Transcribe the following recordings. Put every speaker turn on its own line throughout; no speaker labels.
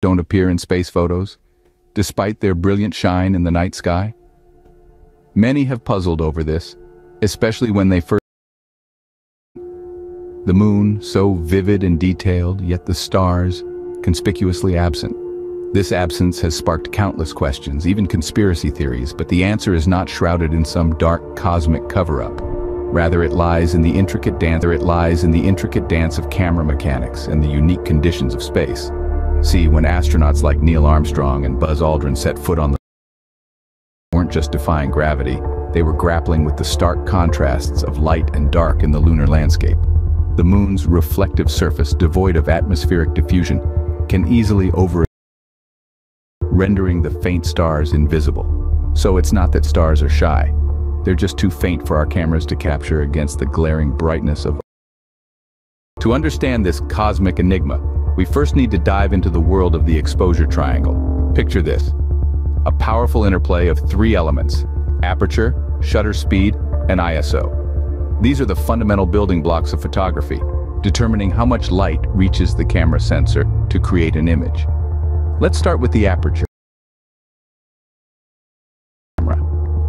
don't appear in space photos, despite their brilliant shine in the night sky? Many have puzzled over this, especially when they first the moon, so vivid and detailed, yet the stars, conspicuously absent. This absence has sparked countless questions, even conspiracy theories, but the answer is not shrouded in some dark cosmic cover-up. Rather, it lies in the intricate dance, it lies in the intricate dance of camera mechanics and the unique conditions of space. See, when astronauts like Neil Armstrong and Buzz Aldrin set foot on the weren't just defying gravity, they were grappling with the stark contrasts of light and dark in the lunar landscape. The moon's reflective surface, devoid of atmospheric diffusion, can easily over rendering the faint stars invisible. So it's not that stars are shy. They're just too faint for our cameras to capture against the glaring brightness of To understand this cosmic enigma, we first need to dive into the world of the exposure triangle. Picture this. A powerful interplay of three elements, aperture, shutter speed, and ISO. These are the fundamental building blocks of photography, determining how much light reaches the camera sensor to create an image. Let's start with the aperture.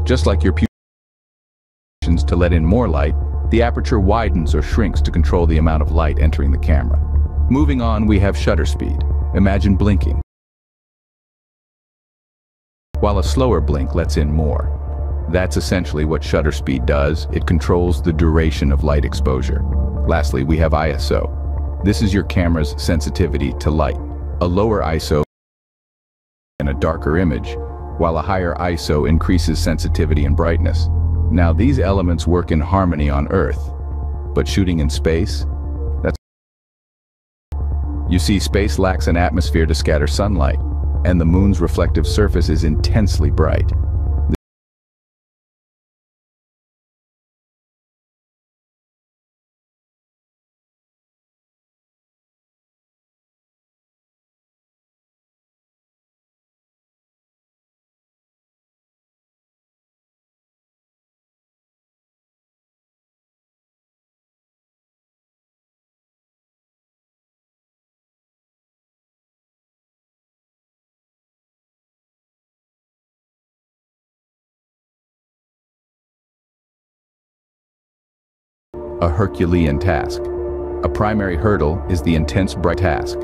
Just like your pupils to let in more light, the aperture widens or shrinks to control the amount of light entering the camera. Moving on, we have shutter speed. Imagine blinking. While a slower blink lets in more. That's essentially what shutter speed does. It controls the duration of light exposure. Lastly, we have ISO. This is your camera's sensitivity to light. A lower ISO and a darker image, while a higher ISO increases sensitivity and brightness. Now these elements work in harmony on Earth, but shooting in space, You see, space lacks an atmosphere to scatter sunlight, and the moon's reflective surface is intensely bright. A Herculean task. A primary hurdle is the intense bright task.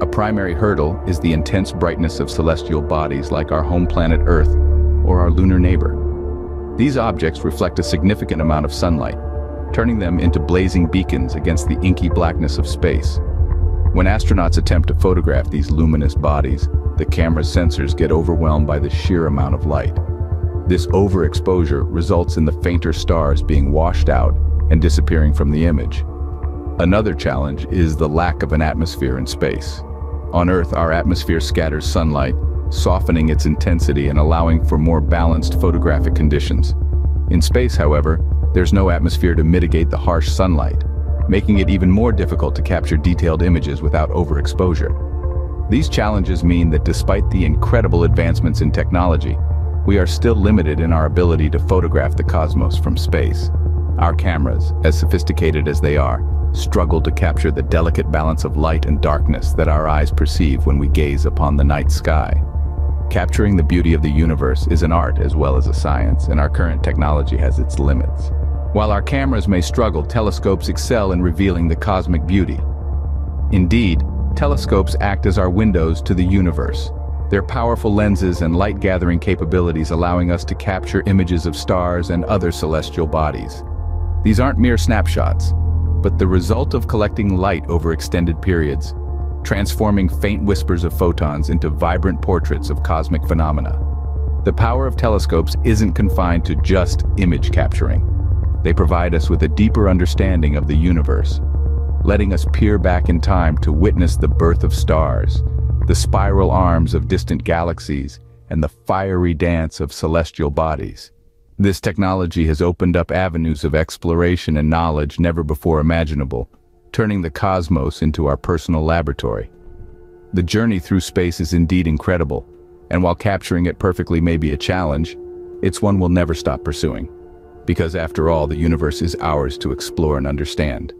A primary hurdle is the intense brightness of celestial bodies like our home planet Earth or our lunar neighbor. These objects reflect a significant amount of sunlight, turning them into blazing beacons against the inky blackness of space. When astronauts attempt to photograph these luminous bodies, the camera's sensors get overwhelmed by the sheer amount of light. This overexposure results in the fainter stars being washed out and disappearing from the image. Another challenge is the lack of an atmosphere in space. On Earth, our atmosphere scatters sunlight, softening its intensity and allowing for more balanced photographic conditions. In space, however, there's no atmosphere to mitigate the harsh sunlight, making it even more difficult to capture detailed images without overexposure. These challenges mean that despite the incredible advancements in technology, we are still limited in our ability to photograph the cosmos from space. Our cameras, as sophisticated as they are, struggle to capture the delicate balance of light and darkness that our eyes perceive when we gaze upon the night sky. Capturing the beauty of the universe is an art as well as a science, and our current technology has its limits. While our cameras may struggle, telescopes excel in revealing the cosmic beauty. Indeed, telescopes act as our windows to the universe, their powerful lenses and light-gathering capabilities allowing us to capture images of stars and other celestial bodies. These aren't mere snapshots, but the result of collecting light over extended periods, transforming faint whispers of photons into vibrant portraits of cosmic phenomena. The power of telescopes isn't confined to just image capturing. They provide us with a deeper understanding of the universe, letting us peer back in time to witness the birth of stars, the spiral arms of distant galaxies, and the fiery dance of celestial bodies. This technology has opened up avenues of exploration and knowledge never before imaginable, turning the cosmos into our personal laboratory. The journey through space is indeed incredible, and while capturing it perfectly may be a challenge, it's one we'll never stop pursuing. Because after all, the universe is ours to explore and understand.